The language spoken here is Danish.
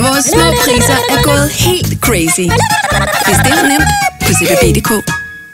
Vores små priser er gået helt crazy. Bestil nemt på cbb.dk.